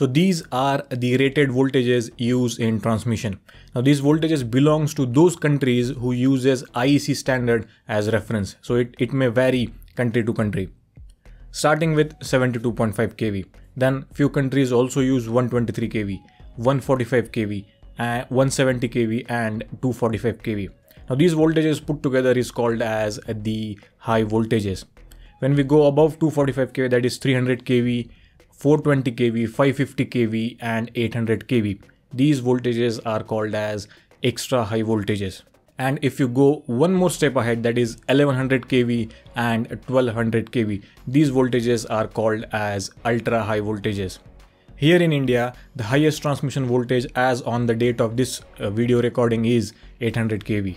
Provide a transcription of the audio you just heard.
So these are the rated voltages used in transmission. Now these voltages belongs to those countries who uses IEC standard as reference. So it, it may vary country to country. Starting with 72.5 kV. Then few countries also use 123 kV, 145 kV, uh, 170 kV and 245 kV. Now these voltages put together is called as the high voltages. When we go above 245 kV that is 300 kV, 420 kV, 550 kV and 800 kV. These voltages are called as extra high voltages. And if you go one more step ahead that is 1100 kV and 1200 kV, these voltages are called as ultra high voltages. Here in India, the highest transmission voltage as on the date of this uh, video recording is 800 kV.